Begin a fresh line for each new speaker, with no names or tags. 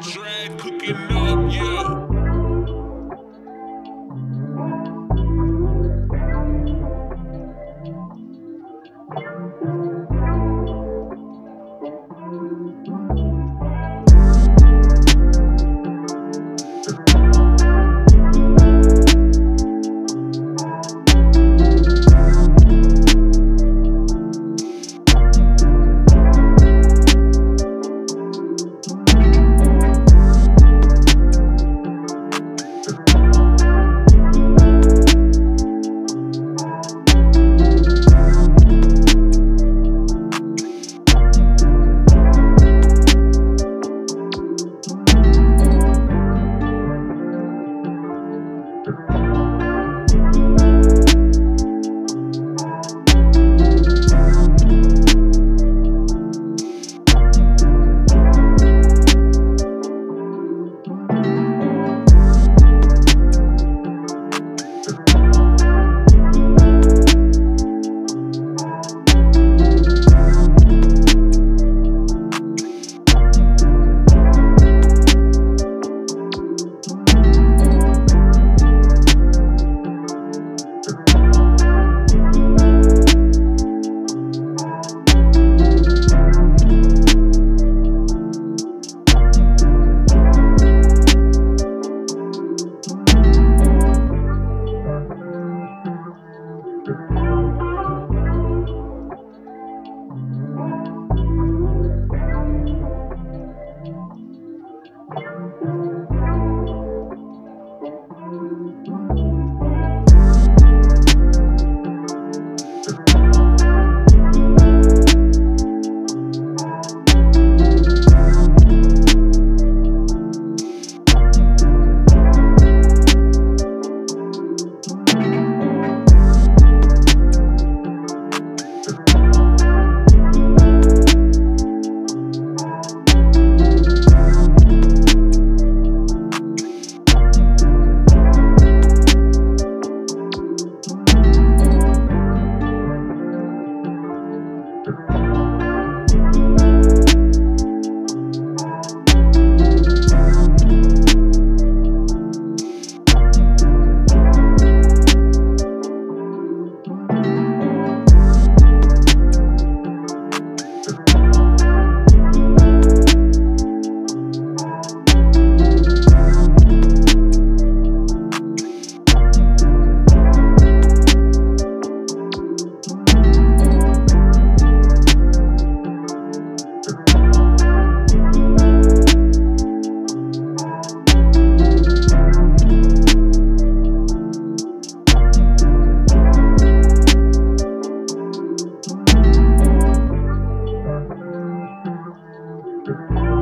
Drag cooking up, yeah.
Thank